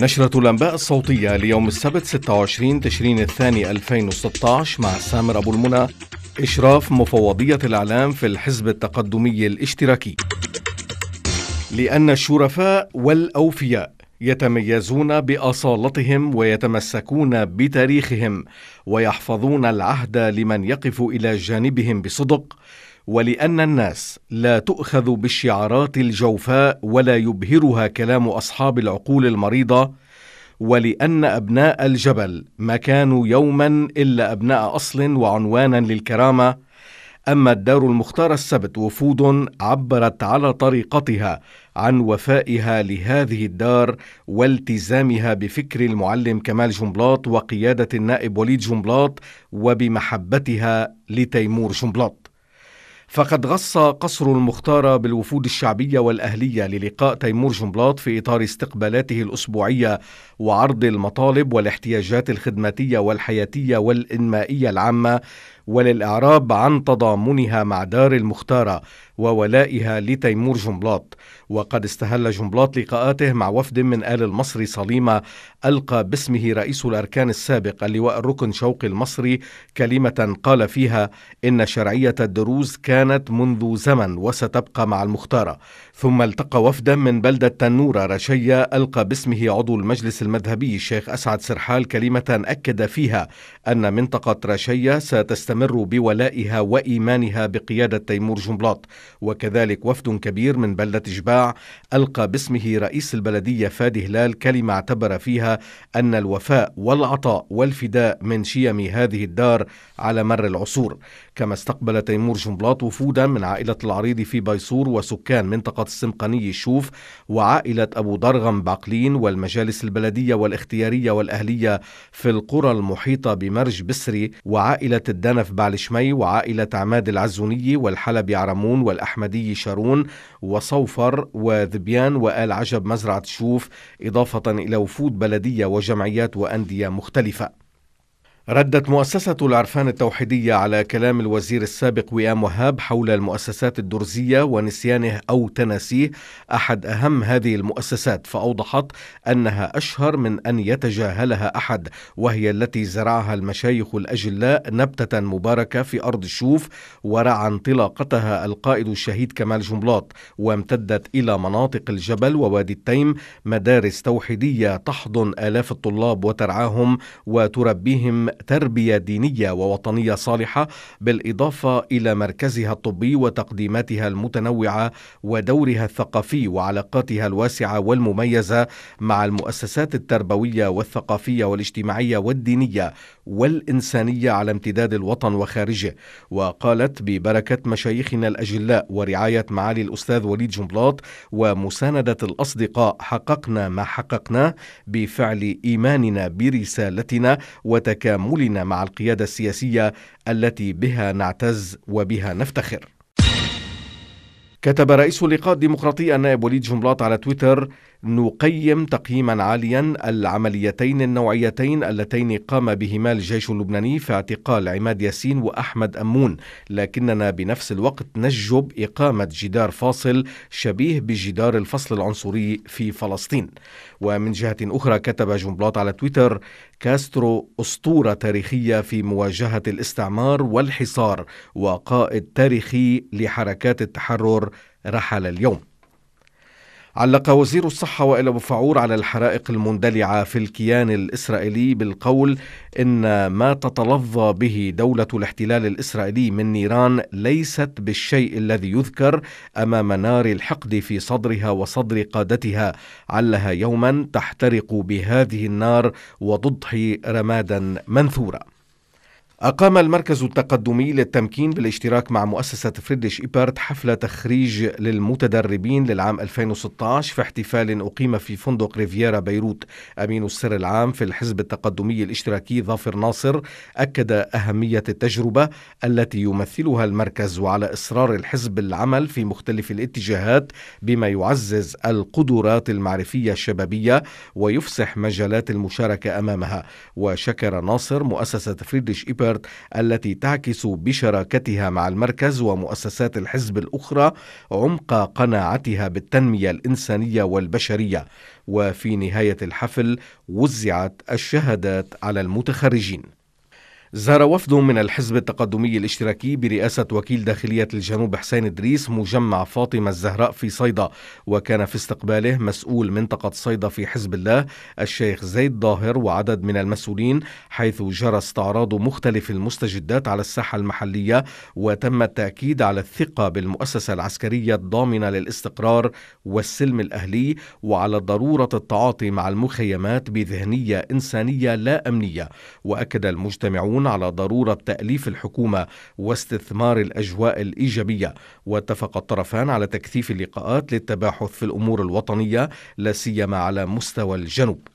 نشرة الأنباء الصوتية ليوم السبت 26 تشرين الثاني 2016 مع سامر أبو المنى. إشراف مفوضية الإعلام في الحزب التقدمي الاشتراكي. لأن الشرفاء والأوفياء يتميزون بأصالتهم ويتمسكون بتاريخهم ويحفظون العهد لمن يقف إلى جانبهم بصدق. ولأن الناس لا تؤخذ بالشعارات الجوفاء ولا يبهرها كلام أصحاب العقول المريضة ولأن أبناء الجبل ما كانوا يوما إلا أبناء أصل وعنوانا للكرامة. أما الدار المختار السبت وفود عبرت على طريقتها عن وفائها لهذه الدار والتزامها بفكر المعلم كمال جنبلاط وقيادة النائب وليد جنبلاط وبمحبتها لتيمور جنبلاط. فقد غص قصر المختار بالوفود الشعبية والأهلية للقاء تيمور جنبلاط في إطار استقبالاته الأسبوعية وعرض المطالب والاحتياجات الخدماتية والحياتية والإنمائية العامة وللإعراب عن تضامنها مع دار المختارة وولائها لتيمور جنبلاط. وقد استهل جنبلاط لقاءاته مع وفد من آل المصري صليمة ألقى باسمه رئيس الأركان السابق اللواء الركن شوقي المصري كلمة قال فيها إن شرعية الدروز كانت منذ زمن وستبقى مع المختارة ثم التقى وفدا من بلدة تنورة رشية ألقى باسمه عضو المجلس المذهبي الشيخ أسعد سرحال كلمة أكد فيها أن منطقة رشية ستستمر بولائها وإيمانها بقيادة تيمور جنبلاط. وكذلك وفد كبير من بلدة جباع ألقى باسمه رئيس البلدية فادي هلال كلمة اعتبر فيها أن الوفاء والعطاء والفداء من شيم هذه الدار على مر العصور. كما استقبل تيمور جنبلاط وفودا من عائلة العريض في بيصور وسكان منطقة السمقاني الشوف وعائلة أبو درغم بعقلين والمجالس البلدية والاختيارية والأهلية في القرى المحيطة بمرج بسري وعائلة الدنف بعلشمي وعائلة عماد العزوني والحلبي عرمون والأحمدي شارون وصوفر وذبيان وآل عجب مزرعة شوف إضافة إلى وفود بلدية وجمعيات وأندية مختلفة. ردت مؤسسة العرفان التوحيدية على كلام الوزير السابق وئام وهاب حول المؤسسات الدرزية ونسيانه أو تناسيه. أحد أهم هذه المؤسسات فأوضحت أنها أشهر من أن يتجاهلها أحد وهي التي زرعها المشايخ الأجلاء نبتة مباركة في أرض الشوف ورعى انطلاقتها القائد الشهيد كمال جنبلاط وامتدت إلى مناطق الجبل ووادي التيم. مدارس توحيدية تحضن آلاف الطلاب وترعاهم وتربيهم تربية دينية ووطنية صالحة بالإضافة إلى مركزها الطبي وتقديماتها المتنوعة ودورها الثقافي وعلاقاتها الواسعة والمميزة مع المؤسسات التربوية والثقافية والاجتماعية والدينية والإنسانية على امتداد الوطن وخارجه. وقالت ببركة مشايخنا الأجلاء ورعاية معالي الأستاذ وليد جنبلاط ومساندة الأصدقاء حققنا ما حققناه بفعل إيماننا برسالتنا وتكامل تكاملنا مع القيادة السياسية التي بها نعتز وبها نفتخر. كتب رئيس اللقاء الديمقراطي النائب وليد جنبلاط على تويتر نقيم تقييما عاليا العمليتين النوعيتين اللتين قام بهما الجيش اللبناني في اعتقال عماد ياسين وأحمد أمون لكننا بنفس الوقت نجب إقامة جدار فاصل شبيه بجدار الفصل العنصري في فلسطين ومن جهة أخرى كتب جنبلاط على تويتر كاسترو أسطورة تاريخية في مواجهة الاستعمار والحصار وقائد تاريخي لحركات التحرر رحل اليوم. علق وزير الصحة وائل أبو فعور على الحرائق المندلعة في الكيان الإسرائيلي بالقول إن ما تتلظى به دولة الاحتلال الإسرائيلي من نيران ليست بالشيء الذي يذكر أمام نار الحقد في صدرها وصدر قادتها. علها يوما تحترق بهذه النار وتضحي رمادا منثورا. أقام المركز التقدمي للتمكين بالاشتراك مع مؤسسة فريدريش إيبرت حفل تخريج للمتدربين للعام 2016 في احتفال أقيم في فندق ريفيرا بيروت. أمين السر العام في الحزب التقدمي الاشتراكي ظافر ناصر أكد أهمية التجربة التي يمثلها المركز وعلى إصرار الحزب العمل في مختلف الاتجاهات بما يعزز القدرات المعرفية الشبابية ويفسح مجالات المشاركة أمامها. وشكر ناصر مؤسسة فريدريش إيبرت إيبرت التي تعكس بشراكتها مع المركز ومؤسسات الحزب الأخرى عمق قناعتها بالتنمية الإنسانية والبشرية. وفي نهاية الحفل وزعت الشهادات على المتخرجين. زار وفد من الحزب التقدمي الاشتراكي برئاسة وكيل داخلية الجنوب حسين إدريس مجمع فاطمة الزهراء في صيدا وكان في استقباله مسؤول منطقة صيدا في حزب الله الشيخ زيد ظاهر وعدد من المسؤولين حيث جرى استعراض مختلف المستجدات على الساحة المحلية وتم التأكيد على الثقة بالمؤسسة العسكرية الضامنة للاستقرار والسلم الأهلي وعلى ضرورة التعاطي مع المخيمات بذهنية إنسانية لا أمنية. وأكد المجتمعون يتفقون على ضرورة تأليف الحكومة واستثمار الأجواء الإيجابية. واتفق الطرفان على تكثيف اللقاءات للتباحث في الأمور الوطنية لا سيما على مستوى الجنوب.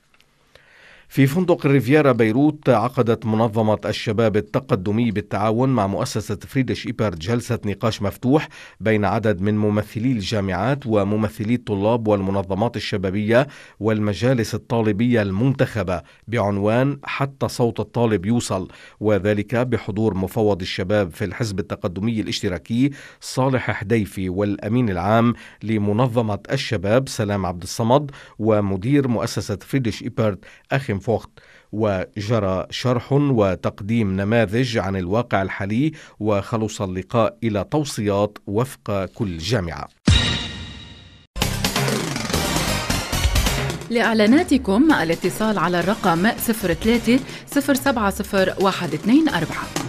في فندق الريفيرا بيروت عقدت منظمة الشباب التقدمي بالتعاون مع مؤسسة فريدش إيبرت جلسة نقاش مفتوح بين عدد من ممثلي الجامعات وممثلي الطلاب والمنظمات الشبابية والمجالس الطالبية المنتخبة بعنوان حتى صوت الطالب يوصل وذلك بحضور مفوض الشباب في الحزب التقدمي الاشتراكي صالح حديفي والأمين العام لمنظمة الشباب سلام عبد الصمد ومدير مؤسسة فريدش إيبرت أخي فوخت وجرى شرح وتقديم نماذج عن الواقع الحالي وخلص اللقاء إلى توصيات وفق كل جامعة. لإعلاناتكم الاتصال على الرقم 03 070 124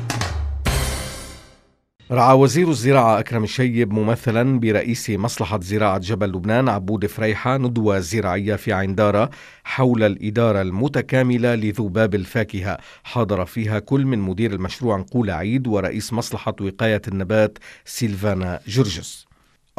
رعى وزير الزراعة أكرم الشيب ممثلا برئيس مصلحة زراعة جبل لبنان عبود فريحة ندوة زراعية في عندارة حول الإدارة المتكاملة لذباب الفاكهة. حاضر فيها كل من مدير المشروع نقول عيد ورئيس مصلحة وقاية النبات سيلفانا جرجس.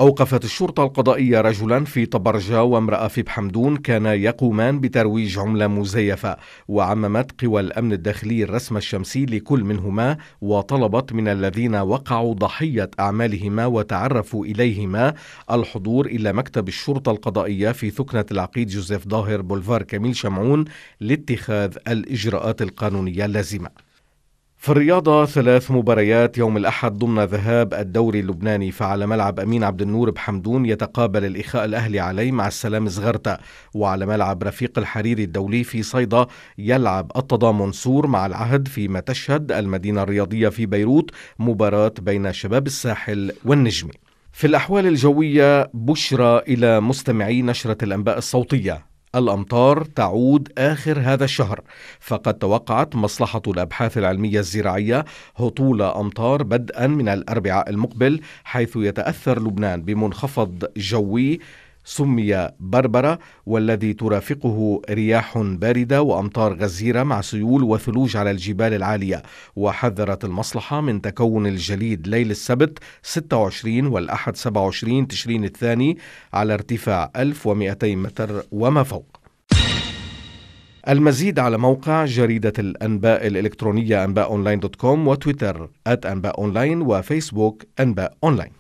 أوقفت الشرطة القضائية رجلا في طبرجة وامرأة في بحمدون كان يقومان بترويج عملة مزيفة وعممت قوى الأمن الداخلي الرسم الشمسي لكل منهما وطلبت من الذين وقعوا ضحية أعمالهما وتعرفوا إليهما الحضور إلى مكتب الشرطة القضائية في ثكنة العقيد جوزيف ظاهر بولفار كميل شمعون لاتخاذ الإجراءات القانونية اللازمة. في الرياضة ثلاث مباريات يوم الأحد ضمن ذهاب الدوري اللبناني فعلى ملعب أمين عبد النور بحمدون يتقابل الإخاء الأهلي علي مع السلام زغرتة وعلى ملعب رفيق الحريري الدولي في صيدا يلعب التضامن سور مع العهد فيما تشهد المدينة الرياضية في بيروت مباراة بين شباب الساحل والنجمي في الأحوال الجوية بشرى إلى مستمعي نشرة الأنباء الصوتية. الأمطار تعود آخر هذا الشهر. فقد توقعت مصلحة الأبحاث العلمية الزراعية هطول أمطار بدءا من الأربعاء المقبل حيث يتأثر لبنان بمنخفض جوي سمي بربرة والذي ترافقه رياح باردة وأمطار غزيرة مع سيول وثلوج على الجبال العالية. وحذرت المصلحة من تكون الجليد ليل السبت 26 والأحد 27 تشرين الثاني على ارتفاع 1200 متر وما فوق. المزيد على موقع جريدة الأنباء الإلكترونية أنباء online dot com وتويتر أنباء أونلاين وفيسبوك أنباء أونلاين.